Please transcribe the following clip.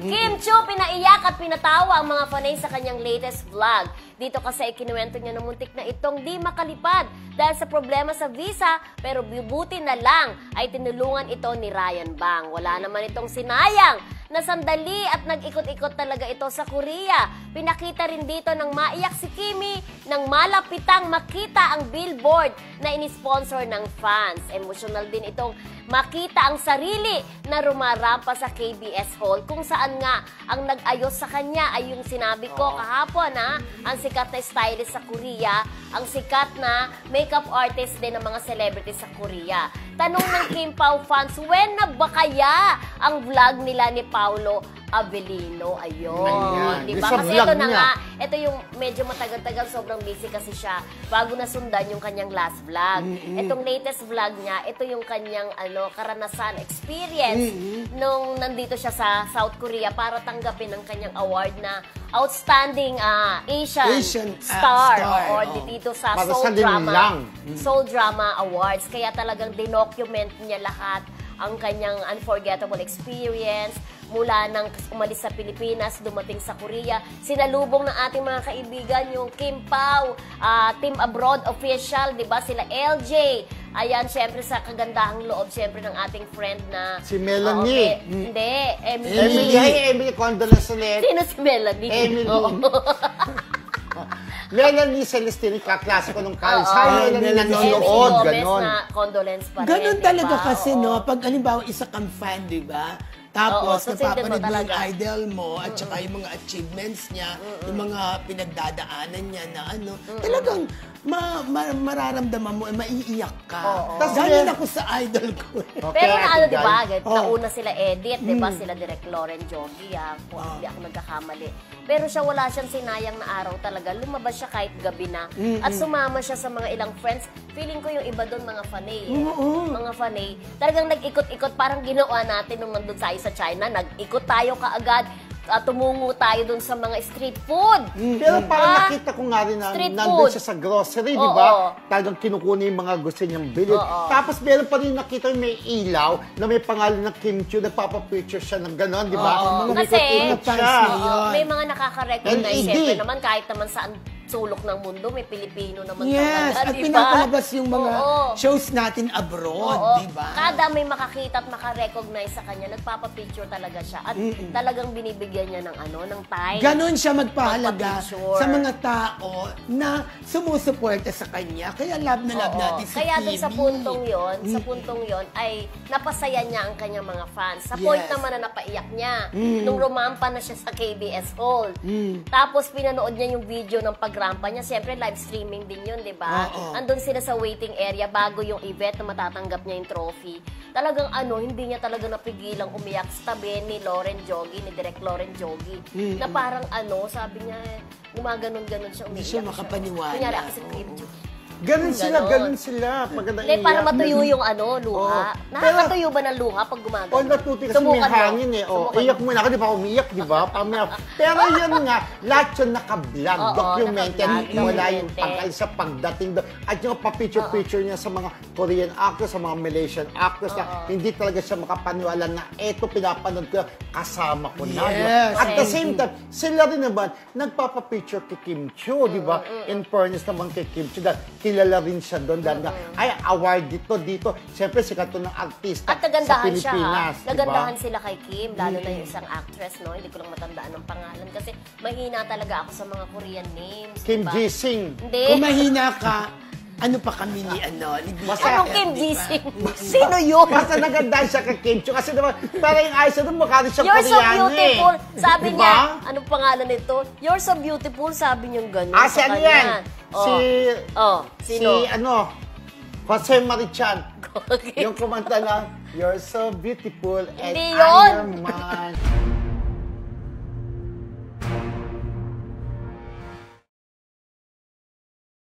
Kim Chu pinaiyak at pinatawa ang mga fanay sa kanyang latest vlog. Dito kasi ikinuwento niya na muntik na itong di makalipad dahil sa problema sa visa pero bubuti na lang ay tinulungan ito ni Ryan Bang. Wala naman itong sinayang na sandali at nag-ikot-ikot talaga ito sa Korea. Pinakita rin dito ng maiyak si Kimi nang malapitang makita ang billboard na inisponsor ng fans. Emotional din itong makita ang sarili na rumarampa sa KBS Hall kung saan nga ang nag-ayos sa kanya ay yung sinabi ko kahapon ha, ang sikat na stylist sa Korea, ang sikat na makeup artist din ng mga celebrities sa Korea. Tanong ng Kim Pao fans, when na ba kaya ang vlog nila ni Paulo Avelino? Ayun. Ayan. Di Yung ba? sa Kasi vlog ito na niya. nga, ito yung medyo matagal-tagal, sobrang busy kasi siya bago nasundan yung kanyang last vlog. Itong latest vlog niya, ito yung kanyang ano, karanasan, experience nung nandito siya sa South Korea para tanggapin ang kanyang award na Outstanding ah, Asian, Asian, ah, Star, star, Award oh. dito sa Para Soul sa Drama linlang. Soul Drama Awards. Kaya talagang dinocument niya lahat ang kanyang unforgettable experience mula nang umalis sa Pilipinas, dumating sa Korea. Sinalubong ng ating mga kaibigan yung Kim Pao, ah, Team Abroad Official, di ba? Sila LJ. Ayan, syempre sa kagandahang loob, syempre ng ating friend na... Si Melanie. Oo, eh, Hindi, Emily. Emily, hi Emily, condolence ulit. Sino si Melanie? Emily. Oo. Melanie Celestine, kaklase ko nung college. Oo. Hi, Melanie, Melanie. Nanonood, Gomez ganon. na condolence pa rin. Di talaga kasi, Oo. no? Pag halimbawa, isa kang fan, di ba? Tapos, Oo, so napapanood mo yung talaga. idol mo at saka yung mga achievements niya, yung mga pinagdadaanan niya na ano, talagang ma, ma- mararamdaman mo, eh, maiiyak ka. Oo. Tas ako sa idol ko. eh. Okay, Pero na ano, di ba? Guy. Oh. Nauna sila edit, di ba? Sila Direk Lauren Jogi, ah, kung Oh. hindi ako nagkakamali. Pero siya wala siyang sinayang na araw talaga. Lumabas siya kahit gabi na. At sumama siya sa mga ilang friends. Feeling ko yung iba doon, mga fanay. Eh. Mga fanay. Talagang nag-ikot-ikot. Parang ginawa natin nung nandun tayo sa China. Nag-ikot tayo kaagad. at tumungo tayo doon sa mga street food. Pero parang Ah, nakita ko nga rin na street nandun food. siya sa grocery, di Oo. ba? Talagang kinukunin yung mga gusto niyang bilhin. Oo. Tapos meron pa rin nakita yung may ilaw na may pangalan ng Kim Chiu, nagpapapicture siya ng gano'n, di ba? Oo. Kasi, niya yun. may mga nakaka-recognize. Siyempre naman, kahit naman saan sulok ng mundo, may Pilipino naman Yes, talaga, at di ba? pinapalabas yung mga Oo. shows natin abroad, di ba? Kada may makakita at makarecognize sa kanya, nagpapapicture talaga siya. At talagang binibigyan niya ng ano, ng time. Ganon siya magpahalaga sa mga tao na sumusuporta sa kanya. Kaya love na love Oo. natin si Kaya dun sa puntong yon, sa puntong yon ay napasaya niya ang kanyang mga fans. Sa point Yes. naman na napaiyak niya nung rumampa na siya sa KBS Hall. Tapos pinanood niya yung video ng pagrampa niya. Siyempre live streaming din yun, 'di ba? Andun sila sa waiting area bago yung event na matatanggap niya yung trophy. Talagang ano, hindi niya talaga napigilang umiyak sa tabi ni Lauren Jogi, ni Direk Lauren Jogi. Na parang ano, sabi niya, gumaganon-ganon siya umiiyak. siya makapaniwala. Kunyari ako si Oo. Ganun sila, ganun sila. Pagka Hindi, para matuyo yung ano, luha. Oo. Nakakatuyo ba ng luha pag gumagano? O, natuti kasi Subukan may hangin eh. O, Subukan iyak mo. muna ako, di ba? Umiyak, di ba? Pero yun nga, lahat yun nakablog, Oo, documented. Wala yung pag sa pagdating doon. At yung pa-picture-picture niya sa mga Korean actors, sa mga Malaysian actors na hindi talaga siya makapaniwala na eto pinapanood ko, kasama ko na. Yes. At the same time, sila rin naman, nagpapapicture kay Kim Chiu, di ba? In fairness naman kay Kim Chiu, dahil kilala rin siya doon dahil nga, ay, award dito, dito. Siyempre, sikat to ng artista At sa nagandahan siya, ha? Pilipinas. di ba? Nagandahan sila kay Kim, lalo na yung isang actress, no? Hindi ko lang matandaan ang pangalan kasi mahina talaga ako sa mga Korean names. Kim diba? Ji-sing. Hindi. Kung mahina ka, ano pa kami ni ano, ni Basta- Anong Kim Ji-sing? Sino yun? Basta nagandahan siya kay Kim Chiu. Kasi naman, parang yung ayos na mukha rin siya You're so Koreano beautiful. eh. Sabi Di niya, anong pangalan nito? You're so beautiful, sabi niya gano'n. Ah, si ano yan? Oh. Si, Oh, sino? si ano, Jose Marichan. Okay. Yung kumanta lang, You're so beautiful and Hindi yun. am mine.